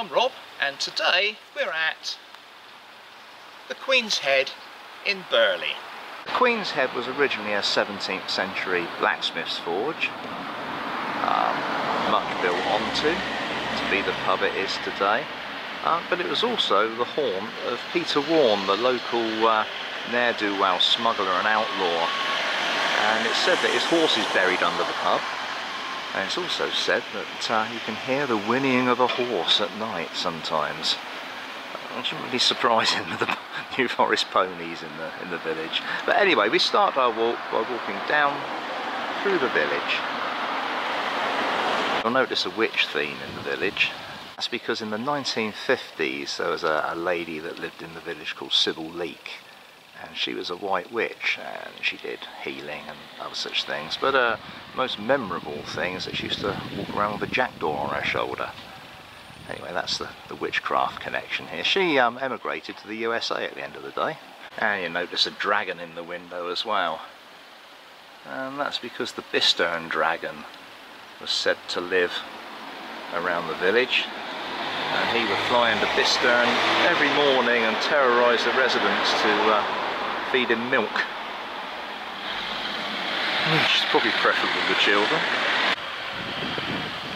I'm Rob and today we're at the Queen's Head in Burley. The Queen's Head was originally a 17th century blacksmith's forge, um, much built onto to be the pub it is today. Uh, but it was also the haunt of Peter Warne, the local uh, ne'er-do-well smuggler and outlaw. And it's said that his horse is buried under the pub. And it's also said that uh, you can hear the whinnying of a horse at night sometimes. Isn't really surprising with the New Forest ponies in the in the village. But anyway, we start our walk by walking down through the village. You'll notice a witch theme in the village. That's because in the 1950s there was a, a lady that lived in the village called Sybil Leek and she was a white witch and she did healing and other such things. But uh, most memorable thing is that she used to walk around with a jackdaw on her shoulder. Anyway that's the, the witchcraft connection here. She um, emigrated to the USA at the end of the day. And you notice a dragon in the window as well. And that's because the Bisterne dragon was said to live around the village. And he would fly into Bisterne every morning and terrorise the residents to uh, feed him milk. Which is probably preferable to children.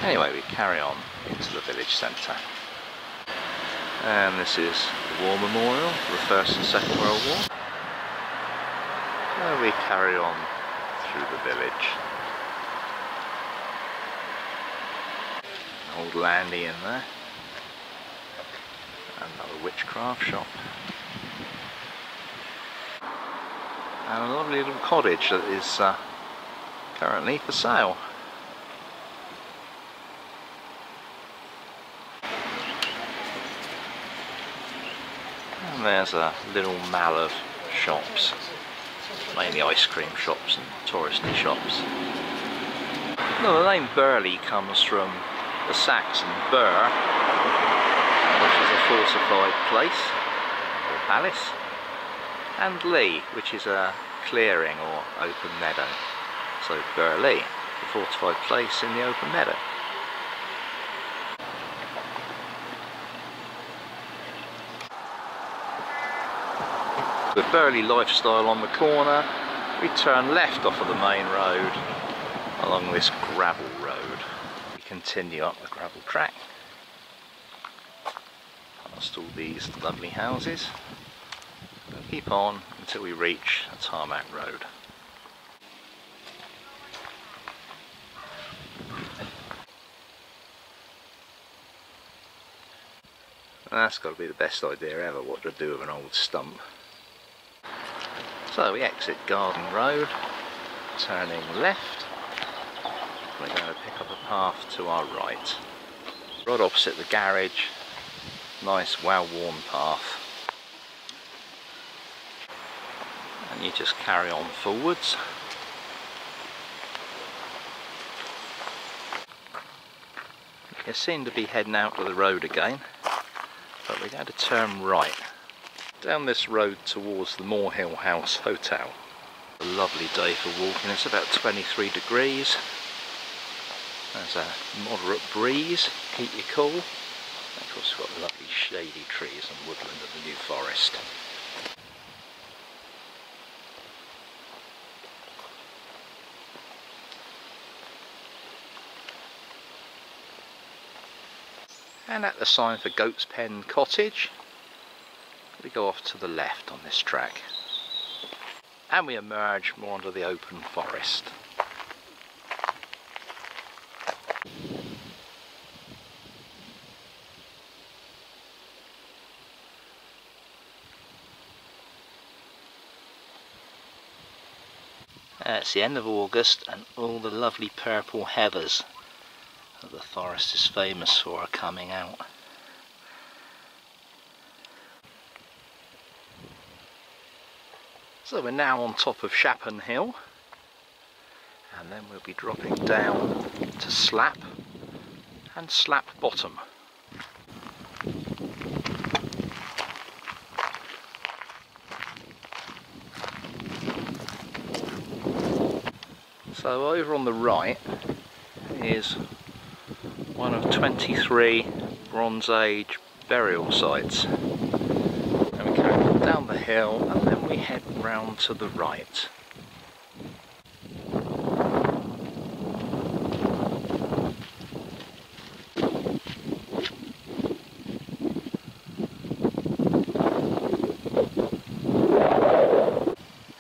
Anyway, we carry on into the village centre. And this is the War Memorial for the First and Second World War. And we carry on through the village. Old landy in there. Another witchcraft shop. And a lovely little cottage that is uh, currently for sale. And there's a little mall of shops, mainly ice cream shops and touristy shops. The name Burley comes from the Saxon Bur, which is a fortified place, or palace, and Lee, which is a clearing or open meadow. So Burley, the fortified place in the open meadow. With Burley Lifestyle on the corner, we turn left off of the main road along this gravel road. We continue up the gravel track past all these lovely houses keep on until we reach a tarmac road. That's got to be the best idea ever, what to do with an old stump. So we exit Garden Road, turning left. We're going to pick up a path to our right. Right opposite the garage, nice well-worn path. and you just carry on forwards. You seem to be heading out to the road again but we're going to turn right. Down this road towards the Moorhill House Hotel. A lovely day for walking. It's about 23 degrees. There's a moderate breeze. Keep you cool. Of course we've got lovely shady trees and woodland of the New Forest and at the sign for Goat's Pen Cottage we go off to the left on this track and we emerge more onto the open forest. It's the end of August and all the lovely purple heathers that the forest is famous for are coming out. So we're now on top of Shappen Hill and then we'll be dropping down to Slap and Slap Bottom. So over on the right is one of 23 Bronze Age burial sites. And we carry down the hill and then we head round to the right.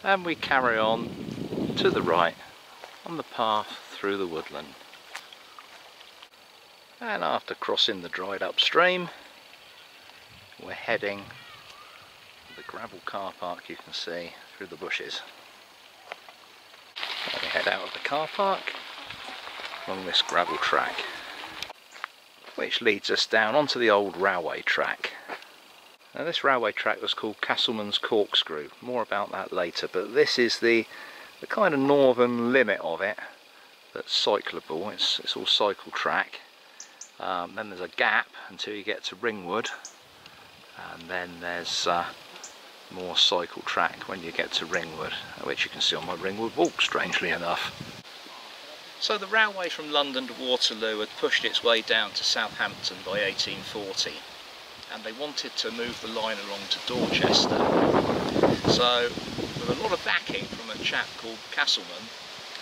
And we carry on to the right on the path through the woodland. And after crossing the dried up stream, we're heading the gravel car park you can see through the bushes. We head out of the car park along this gravel track, which leads us down onto the old railway track. Now this railway track was called Castleman's Corkscrew, more about that later, but this is the, the kind of northern limit of it that's cyclable, it's, it's all cycle track. Um, then there's a gap until you get to Ringwood and then there's uh, more cycle track when you get to Ringwood, which you can see on my Ringwood walk strangely enough. So the railway from London to Waterloo had pushed its way down to Southampton by 1840 and they wanted to move the line along to Dorchester. So with a lot of backing from a chap called Castleman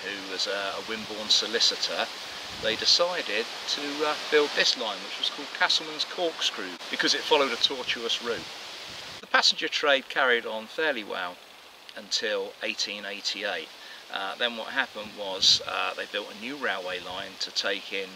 who was a, a Wimborne solicitor, they decided to uh, build this line, which was called Castleman's Corkscrew, because it followed a tortuous route. The passenger trade carried on fairly well until 1888. Uh, then what happened was uh, they built a new railway line to take in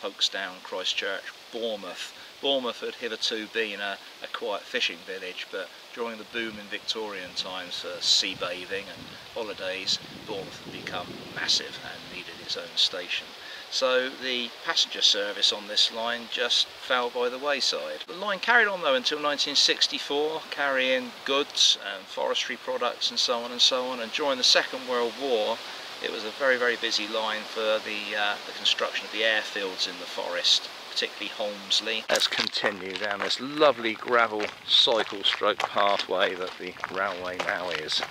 Folkestone, Christchurch, Bournemouth. Bournemouth had hitherto been a, a quiet fishing village, but during the boom in Victorian times for sea bathing and holidays, Bournemouth had become massive and needed its own station. So the passenger service on this line just fell by the wayside. The line carried on though until 1964, carrying goods and forestry products and so on and so on. And during the Second World War, it was a very, very busy line for the, uh, the construction of the airfields in the forest particularly Holmesley. Let's continue down this lovely gravel cycle stroke pathway that the railway now is.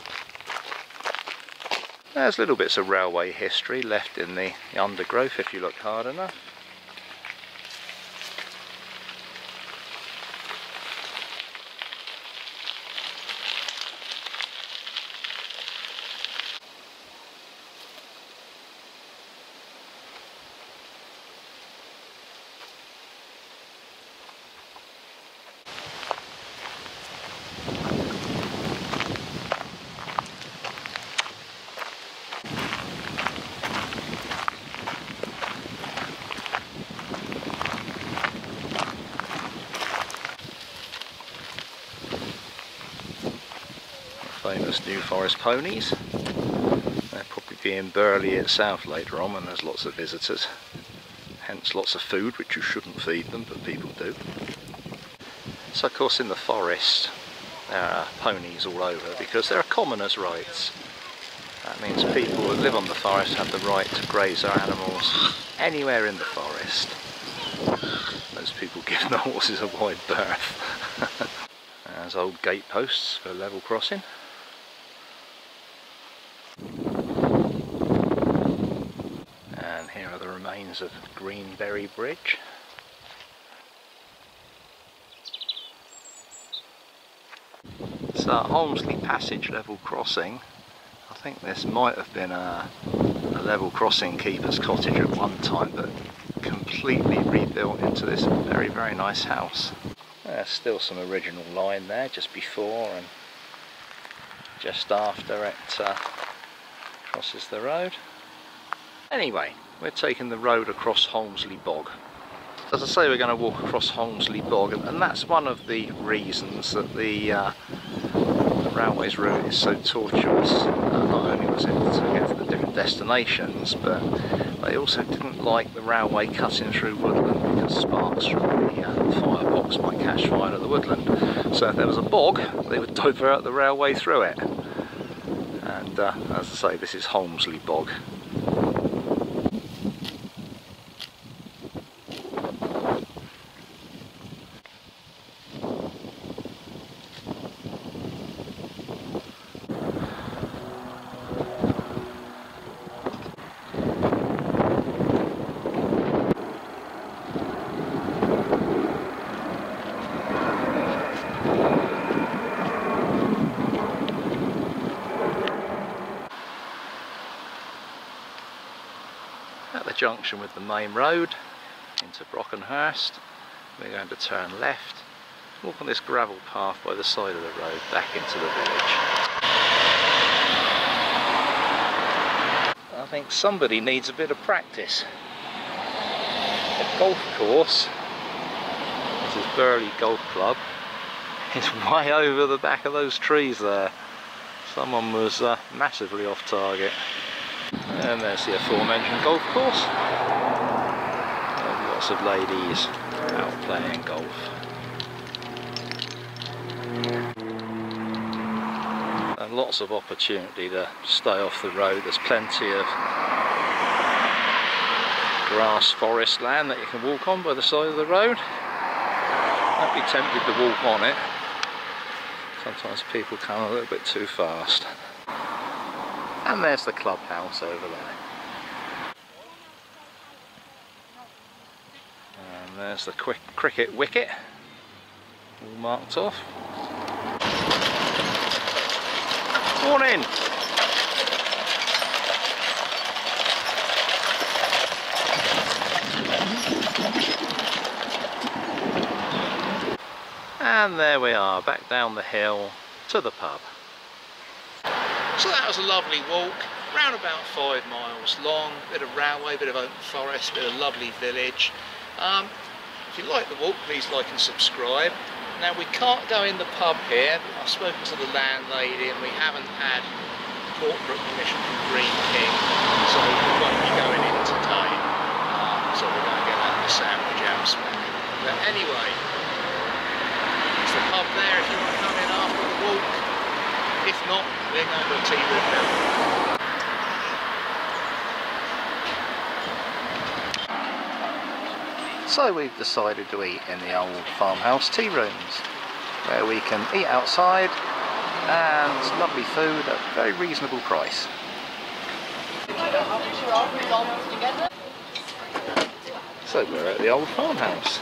There's little bits of railway history left in the undergrowth if you look hard enough. Famous New Forest ponies. They'll probably be in Burley itself later on when there's lots of visitors. Hence lots of food, which you shouldn't feed them, but people do. So of course in the forest there are ponies all over because there are commoners' rights. That means people who live on the forest have the right to graze their animals anywhere in the forest. Those people give the horses a wide berth. There's old gateposts for level crossing. Remains of Greenberry Bridge. So Holmesley Passage level crossing, I think this might have been a, a level crossing keeper's cottage at one time but completely rebuilt into this very very nice house. There's still some original line there just before and just after it uh, crosses the road. Anyway, we're taking the road across Holmesley Bog. As I say, we're going to walk across Holmesley Bog, and that's one of the reasons that the, uh, the railway's route is so tortuous. Uh, not only was it to get to the different destinations, but they also didn't like the railway cutting through woodland because sparks from the uh, firebox might catch fire at the woodland. So if there was a bog, they would divert the railway through it. And uh, as I say, this is Holmesley Bog. Junction with the main road into Brockenhurst. We're going to turn left, walk on this gravel path by the side of the road back into the village. I think somebody needs a bit of practice. The golf course, this is Burley Golf Club, is way over the back of those trees there. Someone was uh, massively off target. And there's the aforementioned golf course. And lots of ladies out playing golf. And lots of opportunity to stay off the road. There's plenty of grass forest land that you can walk on by the side of the road. Don't be tempted to walk on it. Sometimes people come a little bit too fast. And there's the clubhouse over there. And there's the quick cricket wicket, all marked off. Morning! And there we are, back down the hill to the pub. So that was a lovely walk, round about five miles long, bit of railway, bit of open forest, bit of lovely village. Um, if you like the walk, please like and subscribe. Now we can't go in the pub here, I've spoken to the landlady and we haven't had corporate permission from Greene King, so we won't be going in today. Um, so we're going to get a sandwich elsewhere. But anyway, it's the pub there if you want to come in after the walk. If we're going to a tea room now. So we've decided to eat in the old farmhouse tea rooms, where we can eat outside and lovely food at a very reasonable price. So we're at the old farmhouse.